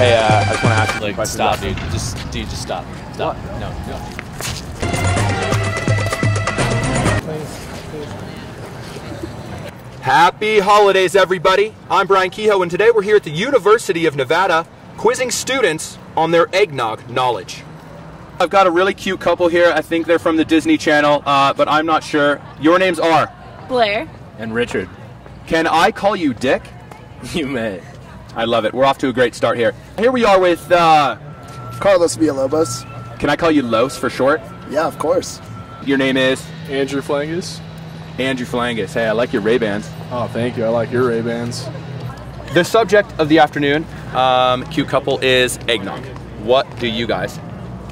Hey, uh, I just want to ask you a Like, question. stop, dude. Just, dude, just stop. Stop. No, no. Happy holidays, everybody. I'm Brian Kehoe, and today we're here at the University of Nevada quizzing students on their eggnog knowledge. I've got a really cute couple here. I think they're from the Disney Channel, uh, but I'm not sure. Your names are? Blair. And Richard, Can I call you Dick? you may. I love it. We're off to a great start here. Here we are with, uh, Carlos Villalobos. can I call you Los for short? Yeah, of course. Your name is Andrew Flangus. Andrew Flangus. Hey, I like your Ray-Bans. Oh, thank you. I like your Ray Bans. The subject of the afternoon, um, cute couple, is eggnog. What do you guys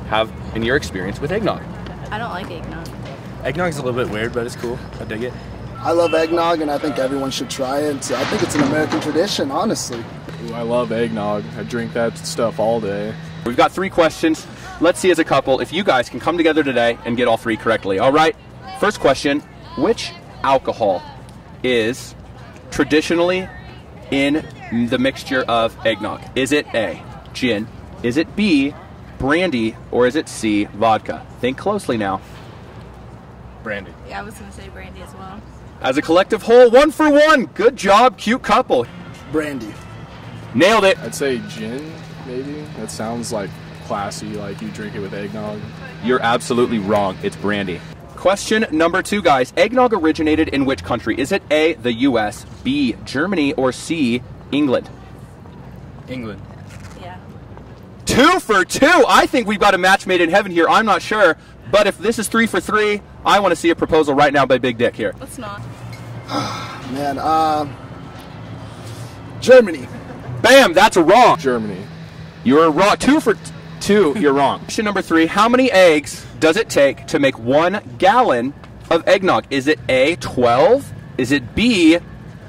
have in your experience with eggnog? I don't like eggnog. Eggnog's a little bit weird, but it's cool. I dig it. I love eggnog, and I think everyone should try it. I think it's an American tradition, honestly. Ooh, I love eggnog. I drink that stuff all day. We've got three questions. Let's see as a couple if you guys can come together today and get all three correctly. All right. First question Which alcohol is traditionally in the mixture of eggnog? Is it A, gin? Is it B, brandy? Or is it C, vodka? Think closely now. Brandy. Yeah, I was gonna say brandy as well. As a collective whole, one for one. Good job, cute couple. Brandy. Nailed it. I'd say gin, maybe. That sounds like classy, like you drink it with eggnog. You're absolutely wrong. It's brandy. Question number two, guys. Eggnog originated in which country? Is it A, the US, B, Germany, or C, England? England. Yeah. Two for two. I think we've got a match made in heaven here. I'm not sure. But if this is three for three, I want to see a proposal right now by Big Dick here. Let's not. Man, uh, Germany. Bam, that's a wrong. Germany. You're wrong. Two for two, you're wrong. Question number three How many eggs does it take to make one gallon of eggnog? Is it A, 12? Is it B,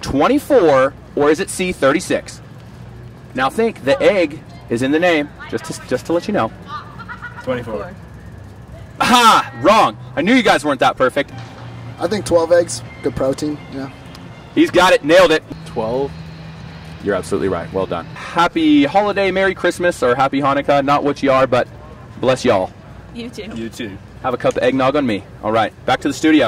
24? Or is it C, 36? Now think, the egg is in the name, just to, just to let you know. 24. Ha! Wrong. I knew you guys weren't that perfect. I think 12 eggs. Good protein. Yeah. He's got it, nailed it. 12. You're absolutely right. Well done. Happy holiday, Merry Christmas, or Happy Hanukkah. Not what you are, but bless y'all. You too. You too. Have a cup of eggnog on me. All right, back to the studio.